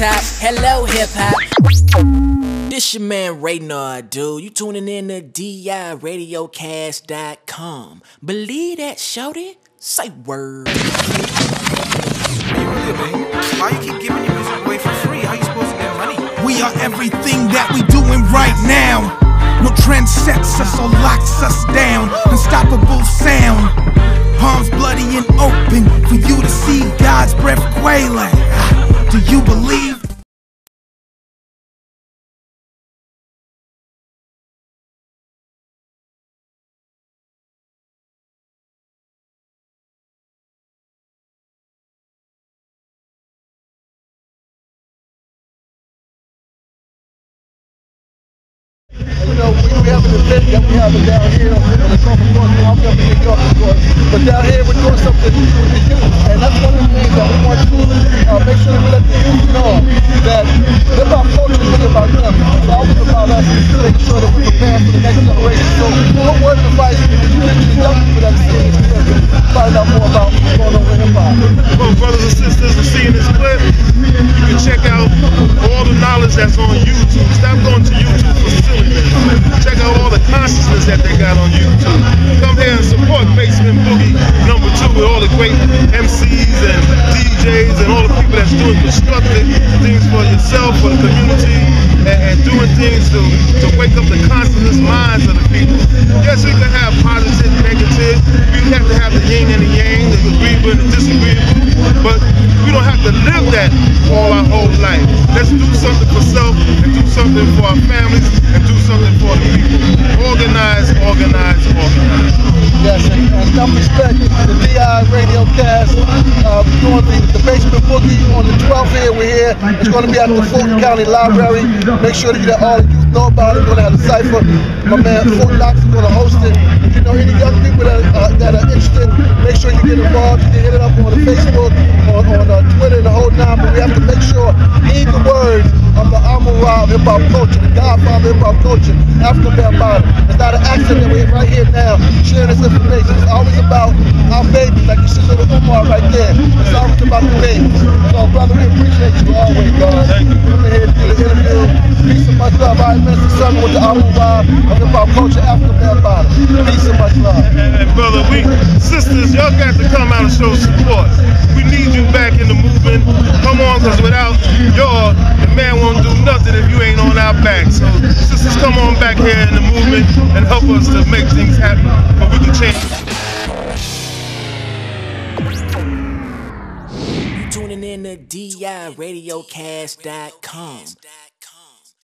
top. Hello, hip hop. This your man Raynard, dude. You tuning in to DIRadiocast.com. Believe that, shouty? Say word. Why you keep giving your music away for free? How you supposed to get money? We are everything that we doing right now. No trend sets us or locks us down. Unstoppable sound. Palms bloody and open for you to see God's breath quailing. Do you believe? You know, we, have an event that we have down here on the Gulf Coast. I'm up in New York, course. But down here, we're doing something with the youth. And that's one of the and find out more about what's going on with hip hop? Well, brothers and sisters are seeing this clip. You can check out all the knowledge that's on YouTube. Stop going to YouTube for silliness. Check out all the consciousness that they got on YouTube. Come here and support Basement Boogie number two with all the great MCs and DJs and all the people that's doing constructive things for yourself, for the community, and, and doing things to, to wake up the consciousness minds of the people. Yes, we can have all our whole life. Let's do something for self and do something for our families and do something for the people. Organize, organize, organize. Yes, and, and enough respect the DI Radio Cast. Uh, we're doing the, the Basement Boogie on the 12th here. We're here. It's going to be at the Fulton County Library. Make sure that you let all the youth know about it. We're going to have a cipher. My man Fort Knox is going to host it. If you know any young people that, uh, that are interested, make sure you get involved. You can hit it up Amara hip hop culture, the godfather of hip hop culture, Afrika Bambaataa. It's not an accident we're right here now sharing this information. It's always about our babies, like you see little Umar right there. It's always about the babies. So, brother, we appreciate you always, God. Thank you. Coming here to do the interview. Peace and much love. I Minister Sun with the Amara of hip hop culture, Afrika Bambaataa. Peace and much love. And, brother, we sisters, y'all got to come out and show support. We need you back in the movement. Come on, because without y'all, us to make things happen. But we can change. Tuning in to DIRadiocast.com.